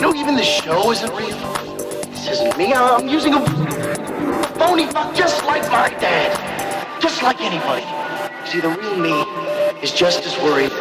You know, even the show isn't real. This isn't me. I'm using a phony fuck just like my dad. Just like anybody. See, the real me is just as worried